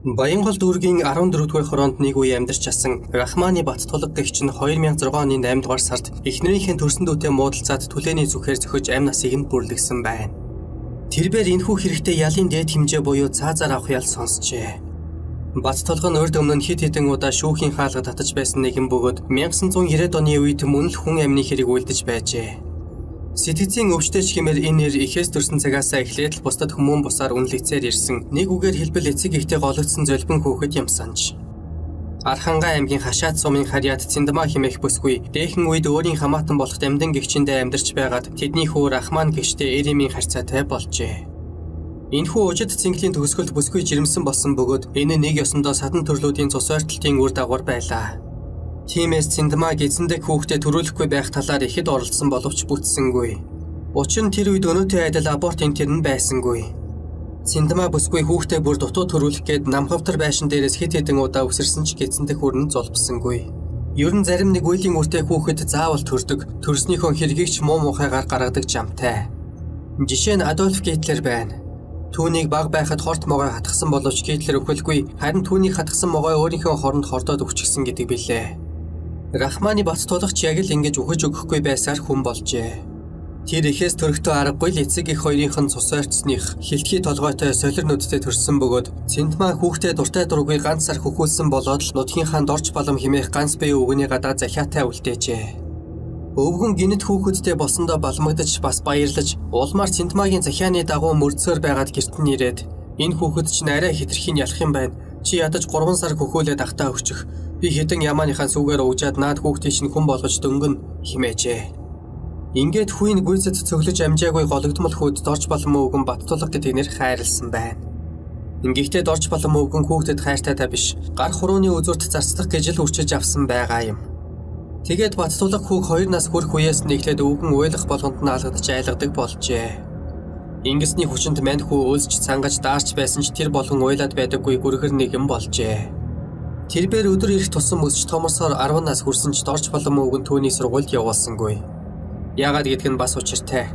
Баянгол дүүргийн 14-р хороонд нэг үе амьдарч асан Рахманы бат тулг гэгч нь 2006 оны 8 дугаар сард эхнэрийнхээ төрсөндөөтэй муудалцаад түлээний зүхээр зөхөж амь насыг нь бүрлэгсэн байна. Тэрбээр энэхүү хэрэгтэй ялын дээд хэмжээ буюу цаазаар авах ял сонсчээ. Бат толго нь урд өмнө хит хитэн удаа шүүхийн хаалга татаж байсан нэгэн бөгөөд 1990-ад оны үед мөн л хүн амны хэрэг үлдэж байжээ. Сэтгцийн өвчтөж хэмээр энэ нэр ихээс төрсэн цагаасаа эхлээд л бусдад хүмүүн бусаар үнэлэгцээр ирсэн нэг үгээр хэлбэл эцэг ихтэй гологдсон золбин хөөхд юм санаж. Архангай аймгийн хашаат сумын харьяат Циндама хэмээх бүсгүй дээхэн үед өөрийн хамаатан болох дамдын гихчиндээ амьдарч байгаад тэдний хүү Рахман гихчтэй Эримийн харьцаатай болжээ. Энэхүү ужид цэнгэлийн төгсгөлд бүсгүй жирэмсэн болсон бөгөөд энэ нэг ёсондоо садан төрлүүдийн цус ойртолтын үр дагавар байлаа. Тимээс Циндмаг эзэндээ хүүхдэд төрүүлэхгүй байх талаар ихэд оролцсон боловч бүтсэнгүй. Учир нь тэр үед өнөөтэй адил аборт энтер нь байсангүй. Циндма бүсгүй хүүхдээ бүр дутуу төрүүлэх гээд намхавтар байшин дээрээс хэд хэдэн удаа үсэрсэн ч гэцэндээ хүрэн золбсонгүй. Ер нь зарим нэг үеийн үртэй хүүхэд заавал төрдөг, төрснийхөө хэргийг ч муу мухайгаар гаргадаг жамтай. Жишээ нь Адольф Гитлер байна. Түүнийг баг байхад хорт могой хатгсан боловч Гитлер өхөлгүй харин түүнийг хатгсан могой өөрийнхөө хоронд хордоод өвчихсэн гэдэг билээ. Рахманы бат тулгч яг л ингэж өгөж өгөхгүй байсаар хүн болжээ. Тэр ихээс төрөлтөө аргагүй л эцэг их хоёрынх нь цус ойрцсных хилтгий толгойтой солир нүдтэй төрсэн бөгөөд Цэнтмаа хүүхдээ дуртай дургүй ганц сар хөхүүлсэн болоод л нутгийнхаа дорч балам химээх ганц бие өгний гадаа захиатай үлдээжээ. Өвгөн гинэт хүүхэдтэй болсондоо балмагдаж бас баярлаж улмаар Цэнтмаагийн захианы дагуу мөрдсөөр байгаад гэрт нь ирээд энэ хүүхэд чинь арай хитрхийн ялах юм байна. Чи ядаж 3 сар хөхөөлээд ахтаа өчөх Би хэдэн ямааныхаа сүгээр уужаад наад хүүхдийн чинь хүн болгож дөнгөн химээжээ. Ингээд хүүийн гүйцэд цөглөж амжаагүй гологдмол хүүд дорж болон өвгөн баттулга гэдэг нэр хайрлсан байна. Ингэхдээ дорж болон өвгөн хүүхдэд хайртай та биш гар хурууны үзүүрт зарцдах гэж л үрчиж авсан байгаа юм. Тэгээд баттулга хүүг хоёр нас хүрэх үеэс нэглээд өвгөн уйлах болгонд нь алгадж айлгадаг болжээ. Ингэсний хүчинд мань хүү өлсч цангаж даарч байсан ч тэр болгон уйлаад байдаггүй гүргэр нэгэн болжээ. Тэрбээр өдөр ирэх тусам өсч томорсоор 10 нас хүрсэн ч дорж болон өвгөн түүний сургуульд явуулсангүй. Яагаад гэдг нь бас учиртай.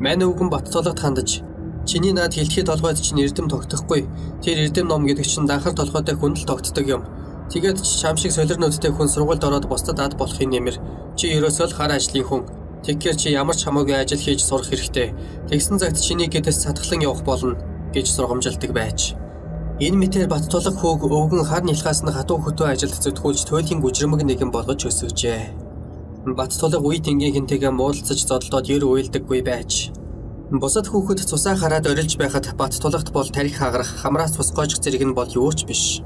Мань өвгөн баттолгод хандаж чиний наад хилдэхэд толгойд чинь эрдэм тогтохгүй. Тэр эрдэм ном гэдэг чинь данхар толгойтой хүн л тогтдог юм. Тэгээд ч шам шиг солирнуудтай хүн сургуульд ороод бусдад ад болохын нэмэр чи ерөөсөө л хар ажлын хүн. Тэгэхээр чи ямар ч хамаагүй ажил хийж сурах хэрэгтэй. Тэгсэн цагт чиний гэдээс сатглан явах болно гэж сургамжилдаг байж. Энэ мэтэр Баттулга хөөг өвгөн хар нэлхаас нь хатуу хөтөө ажилд зөвтгүүлж туйлын гүжрэмэг нэгэн болгож өсөжээ. Баттулга үе тэнгийнхэнтэйгээ муудалцаж зодолдоод ер уйлдаггүй байж. Бусад хүүхэд цусаа хараад орилж байхад Баттулгт бол тарих хагарах хамраас цус гоожих зэрэг нь бол юу ч биш.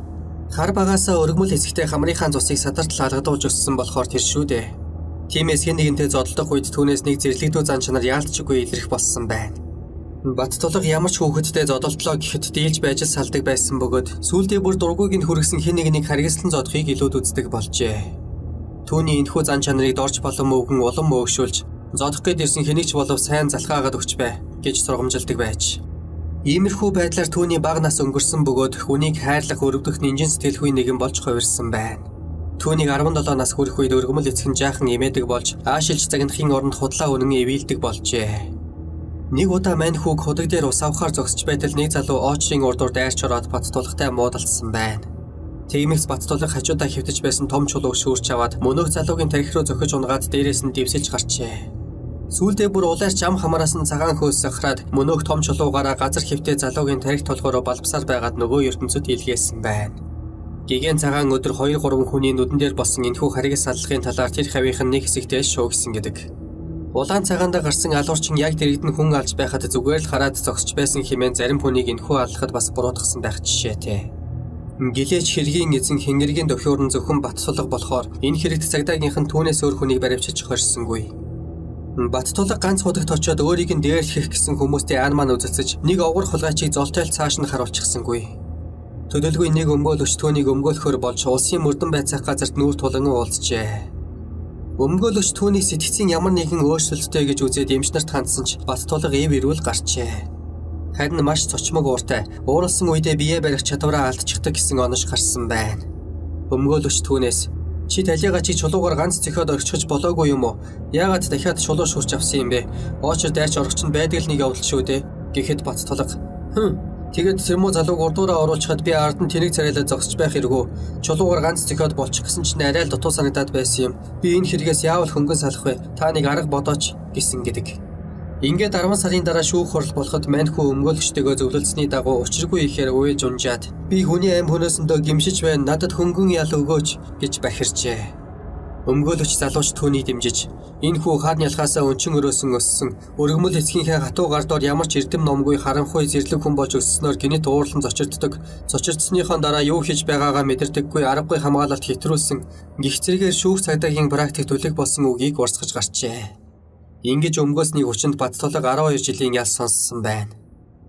Хар багаасаа өргөмөл хэсэгтээ хамрынхаа цусыг садартал алгадуулж өссөн болохоор тэр шүү дээ. Тиймээс хэн нэгэнтэй зодолдох үед түүнээс нэг зэрлэгдүү зан чанар яалтчгүй илэрх болсон байна. Баттулга ямар ч хүүхэдтэй зодолтлоо гэхэд дийлж байж салдаг байсан бөгөөд сүүлдээ бүр дургүйг нь хүргэсэн хэн нэгнийг харгислан зодохыг илүүд үздэг болжээ. Түүний энэхүү зан чанарыг дорж болон өвгөн улам мөөгшүүлж зодох гээд ирсэн хэнийг ч болов сайн залхаагаад өгч бай гэж сургамжилдаг байж. Иймэрхүү байдлаар түүний баг нас өнгөрсөн бөгөөд хүнийг хайрлах өрөвдөх нинжин сэтгэлгүй нэгэн болж хувирсан байна. Түүнийг 17 нас хүрэх үед өргөмөл эцэг нь жаахан имээдэг болж аашилж загнахын оронд худлаа үнэн эвийлдэг болжээ. Нэг удаа мань хүүг худаг дээр ус авахар зогсож байтал нэг залуу оочрын урдуур дайрч ороод баттулгатай муудалцсан байна. Тэгмээс баттулга хажуудаа хөвтөж байсан том чулууг шүүрч аваад мөнөөх залуугийн тарих руу зөхиж унгаад дээрээс нь дэвсэлж гарчээ. Сүүлдээ бүр улаарч ам хамаараас нь цагаан хөөс сахраад мөнөөх том чулуугаараа газар хөвтөө залуугийн тарих толгоороо балбсаар байгаад нөгөө ертөнцөд илгээсэн байна. Гигэн цагаан өдөр 2 3 хүний нүдэн дээр болсон энэхүү харигас саллахын талаар тэр хавийнхан нэг хэсэгтээ шуугсан гэдэг. Улаан цагаанда гарсан алуурчин яг дэрэгдэн хүн алж байхад зүгээр л хараад зогсож байсан хэмээн зарим хүнийг энхүү аллахад бас буруутгасан байх жишээтэй. Гэлээч хэргийн эзэн хэнгэргийн дөхөөрн зөвхөн баттулга болохоор энэ хэрэгт цагдаагийнх нь түүнээс өөр хүнийг баривчиж хорьсонгүй. Баттулга ганц худагт очиод өөрийг нь дээрлэх гэсэн хүмүүстэй ан маань үзэлцэж нэг овгор хулгайчийг золтойл цааш нь харуулчихсангүй. Төдөлгүй нэг өмгөөл өчтөөнийг өмгөөлөхөр болж улсын мөрдөн байцаах газарт нүүр тулан уулзжээ. Өмгөөлөгч түүний сэтгцийн ямар нэгэн өөрчлөлттэй гэж үзээд эмчнэрт хандсан ч бат тулга эв ирүүл гарчээ. Харин маш цочмог ууртай, ууралсан үедээ бие барих чадвараа алдчихдаг гэсэн онош гарсан байна. Өмгөөлөгч түүнээс чи талигаа чи чулуугаар ганц зөхиод орчихж болоогүй юм уу? Яагаад дахиад чулуу шүрч авсан юм бэ? Оочор дайрч орогч нь байдаг л нэг явдал шүү дээ. Гэхэд бат тулга. Хм, Тэгээд Тэрмо залууг урдуураа оруулчихад би ард нь тэрийг царайлаад зогсож байх хэрэггүй. Чулуугаар ганц зөхиод болчих гэсэн чинь арай л дутуу санагдаад байсан юм. Би энэ хэрэгээс яавал хөнгөн салах вэ? Та нэг арга бодооч гэсэн гэдэг. Ингээд 10 сарын дараа шүүх хурал болоход маньхүү өмгөөлөгчтэйгөө зөвлөлдсөний дагуу учиргүй ихээр уйлж унжаад би хүний аим хөнөөсөндөө гимшиж байна надад хөнгөн ял өгөөч гэж бахирчээ. Өмгөөлөгч залууч түүний дэмжиж энэ хүү хаад нялхаасаа өнчин өрөөсөн өссөн өргөмөл эцгийнхээ хатуу гардоор ямар ч эрдэм номгүй харанхуй зэрлэг хүн болж өсснөөр гинэт уурлан зочирддаг. Зочирдсныхоо дараа юу хийж байгаагаа мэдэрдэггүй аргагүй хамгаалалт хэтрүүлсэн гих зэрэгээр шүүх цагдаагийн практик төлөг болсон үгийг урсгаж гарчээ. Ингиж өмгөөсний хүчинд баттолог 12 жилийн ял сонссон байна.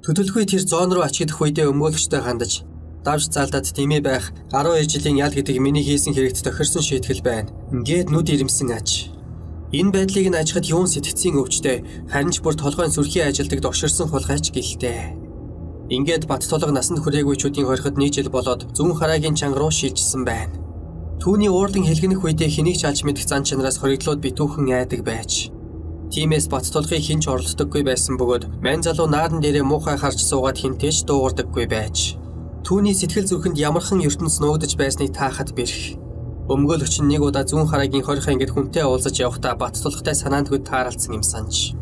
Төдөлгүй тэр зоон руу ачигдах үедээ өмгөөлөгчтэй хандаж давж залдаад тэмээ байх 12 жилийн ял гэдэг миний хийсэн хэрэгт тохирсон шийтгэл байна. Ингээд нүд ирэмсэн аж. Энэ байдлыг нь ажихад юун сэтгцийн өвчтэй харин ч бүр толгойн сүрхий ажилдаг догширсон хулгайч гэлтэй. Ингээд баттолог насанд хүрээгүйчүүдийн хориход нэг жил болоод зүүн хараагийн чанга руу шилжсэн байна. Түүний уурлан хэлгэнэх үедээ хэнийг ч алж мэдэх зан чанараас хориглоод битүүхэн айдаг байж Тимээс баттулгыг хинч оролддоггүй байсан бөгөөд мань залуу нааран дээрээ муухай харж суугаад хинтэж дуугардаггүй байж. Түүний сэтгэл зүрхэнд ямархан ертөнц нуугдж байсныг таахад бэрх. Өмгөөлөгч нь нэг удаа зүүн хараагийн хорих ангид хүнтэй уулзаж явхдаа баттулгатай санаандгүй тааралцсан юм санаж.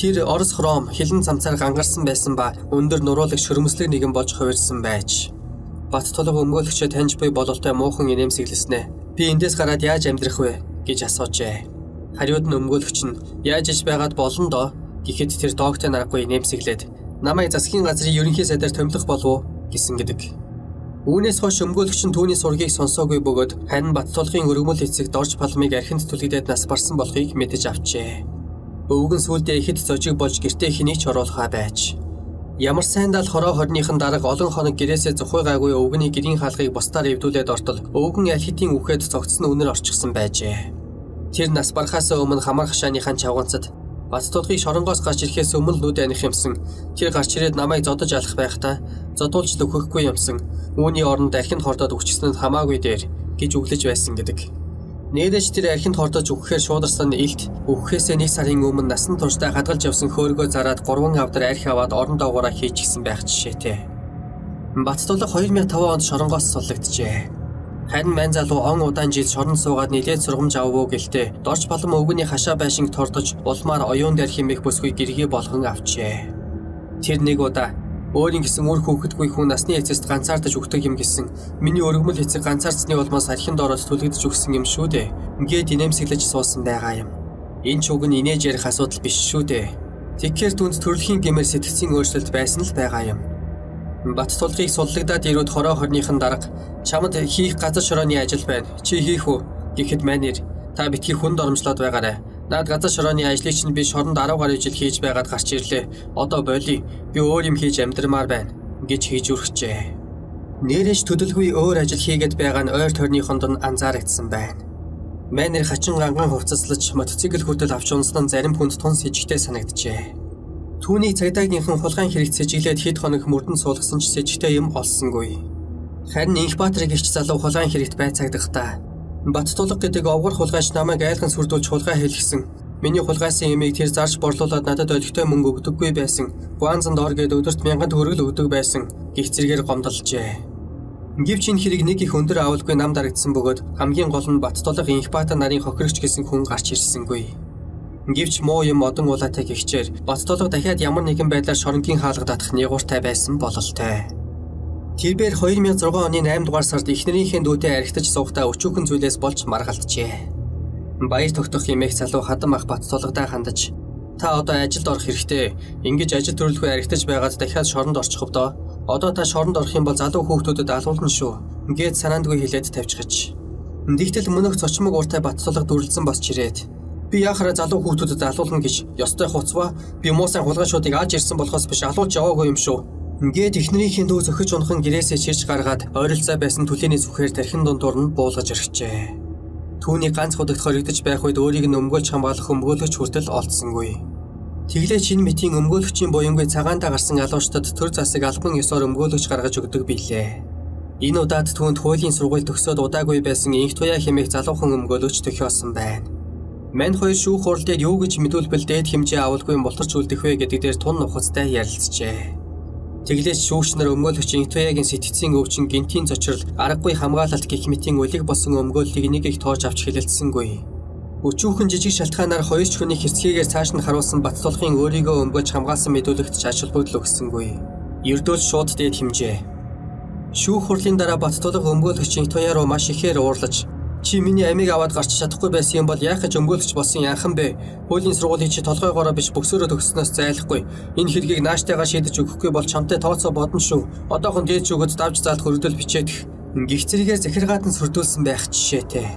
Тэр Орос хром хилэн цамцаар гангарсан байсан ба өндөр нуруулагч хөрмөслөг нэгэн болж хувирсан байж. Баттулга өмгөөлөгчөө таньж буй бололтой муухан инээмсэглэснэ. Би эндээс гараад яаж амьдрах вэ гэж асуужээ. Хариуд нь өмгөөлөгч нь яаж иж байгаад болно доо гэхэд тэр доогтой нарахгүй нэмсэглээд намайг засгийн газрын ерөнхий сайдаар томилох болов гэсэн гэдэг. Үүнээс хойш өмгөөлөгч нь түүний сургийг сонсоогүй бөгөөд харин Баттулгын өргөмөл эцэг дорж палмыг архинд түлэгдээд нас барсан болохыг мэдэж авчээ. Өвгөн сүулдэ ихэд зожиг болж гэртээ хэнийг ч оруулахаа байж. Ямар сайндаа л хороо хорныхын дарга олон хоног гэрээсээ зохой гайгүй өвгөний гэрийн хаалгыг бусдаар эвдүүлээд ортол өвгөн аль хэдийн үхээд цогцсон үнэр орчихсон байжээ. Тэр нас барахаас өмнө хамар хашааныхаа чавганцад Баттулгыг шоронгоос гарч ирэхээс өмнө нүд аних юмсан. Тэр гарч ирээд намайг зодож алах байхдаа зодуулж л өгөхгүй юмсан. Үүний оронд архинд хордоод өгчсөнд хамаагүй дээр гэж өглөж байсан гэдэг. Нээдэж тэр архинд хордож өгөхээр шуударсан илт өгөхөөсөө нэг сарын өмнө насан туршдаа хадгалж явсан хөөргөө зараад 3 авдар архи аваад орон доогоороо хийчихсэн байх жишээтэй. Баттулга 2005 онд шоронгоос суллагджээ. Харин мань залуу он удаан жил шорон суугаад нилээд сургамж аввуу гэлтэй дорч балан өвгөний хашаа байшинг тордож улмаар оюун дээр химэх бүсгүй гэргээ болгон авчээ. Тэр нэг удаа өөрийн гэсэн үр хөөхдгүй хүн насны эцэст ганцаардаж өгдөг юм гэсэн миний өргөмөл эцэг ганцаардсны улмаас архинд ороод түлэгдэж өгсөн юм шүү дээ. Ингээд инээмсэглэж суусан байгаа юм. Энэ ч уг нь инээж ярих асуудал биш шүү дээ. Тэгэхээр түнд төрөлхийн гэмээр сэтгцийн өөрчлөлт байсан л байгаа юм. Бат тулгыг суллагдаад ирүүд хороо хорныхын дарга чамд хийх газар шорооны ажил байна. Чи хийх үү? Гэхэд манер та битгий хүнд оромжлоод байгаарай. Наад газар шорооны ажлыг чинь би шоронд 10 гаруй жил хийж байгаад гарч ирлээ. Одоо боли. Би өөр юм хийж амьдрмаар байна гэж хийж өргөчээ. Нэрэж төдөлгүй өөр ажил хийгээд байгаа нь ойр тойрныхонд нь анзаарэгдсэн байна. Манер хачин ганган хувцаслаж мотоцикл хүртэл авч унсан зарим хүнд тун сэжигтэй санагджээ. Түүний цагдаагийнхан хулгайн хэрэгт сэжиглээд хэд хоног мөрдөн суулгасан ч сэжигтэй юм олсонгүй. Харин Инхбаатар гихч залуу хулгайн хэрэгт байцаагдахдаа Баттулга гэдэг овгор хулгайч намайг айлхан сүрдүүлж хулгай хэлгсэн. Миний хулгайсан ямиг тэр зарж борлуулад надад олигтой мөнгө өгдөггүй байсан. Гуанзанд ор гээд өдөрт мянган төгрөгл өгдөг байсан. Гих зэрэгээр гомдолжээ. Гэвч энэ хэрэг нэг их өндөр авалгүй нам дарагдсан бөгөөд хамгийн гол нь Баттулга Инхбаатар нарын хохирогч гэсэн хүн гарч ирсэнгүй. Гэвч муу юм одон улаатай гихчээр боцтолго дахиад ямар нэгэн байдлаар шоронгийн хаалга татах нэгуртай байсан бололтой. Тэрээр 2006 оны 8 дугаар сард эхнэрийнхээ дүүтэй архитаж суухдаа өчүүхэн зүйлээс болж маргалджээ. Баяр тогтох хэмээх залуу хадам ах боцтологдоо хандаж та одоо ажилд орох хэрэгтэй. Ингиж ажил төрөлхөө архитаж байгаад дахиад шоронд орчих вдоо. Одоо та шоронд орох юм бол залуу хүүхдүүдэд алуулна шүү. Ингээд санаандгүй хэлээд тавьчихж. Дигтэл мөнөх цочмог ууртай баттулга дүрлсэн босч ирээд Би яхаараа залуу хүүхдүүдэд алуулна гэж ёстой хуцва би муусан хулгайшуудыг ааж ирсэн болохоос биш алуулж яваагүй юм шүү. Ингээд эхнэрийнхээ дүү зөхөж унхан гэрээсээ чирч гаргаад ойролцоо байсан түлээний зүхээр тархин дундуур нь буулгаж ирчээ. Түүний ганц худагт хоригдож байх үед өөрийг нь өмгөөлж хамгаалах өмгөөлөгч хүртэл олдсонгүй. Тэглээ чин мэтийн өмгөөлөгчийн буянгүй цагаантаа гарсан алуучдад төр засаг албан ёсоор өмгөөлөгч гаргаж өгдөг билээ. Энэ удаад түүнд хуулийн сургууль төгсөөд удаагүй байсан инх туяа хэмээх залуухан өмгөөлөгч төхиосон байна. Мань хоёр шүүх хурлыг юу гэж мэдүүлбэл дээд хэмжээ авалгүй болторч үлдэх вэ гэдэг дээр тун нухацтай ярилцжээ. Тэглэж шүүгчнэр өмгөөлөгч Интуягийн сэтгцийн өвчин гинтийн зочрол аргагүй хамгаалалт гих мэтийн үлэг болсон өмгөөллийг нэг их тоож авч хэлэлцсэнгүй. Өчүүхэн жижиг шалтгаанаар хоёр ч хүний хэрцгийгээр цааш нь харуулсан Баттулгын өөрийгөө өмгөөлж хамгаалсан мэдүүлэгт ач холбогдол өгсөнгүй. Ердөөл шууд дээд хэмжээ. Шүүх хурлын дараа Баттулга өмгөөлөгч Интуя руу маш ихээр уурлаж Чи миний амийг аваад гарч чадахгүй байсан юм бол яах гэж өмгөөлж болсон яахан бэ? Хуулийн сургуулийн чи толгойгоороо биш бөксөрөө төгснөөс зайлахгүй. Энэ хэргийг нааштай шийдэж өгөхгүй бол чамтай тооцоо бодно шүү. Одоохон дээд зүгт давж заалт хөрдөл бичээд гих зэрэгээр захиргаатан сүрдүүлсэн байх жишээтэй.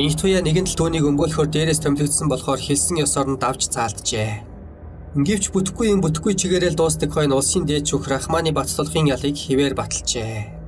Инх туяа нэгэн л түүнийг өмгөөлөхөөр дээрээс томилогдсон болохоор хэлсэн ёсоор нь давж заалджээ. Ингивч бүтэхгүй юм бүтэхгүй чигээрэл дуустдаг хойно улсын дээд зүх Рахманы баттолгын ялыг хിവэр баталжээ.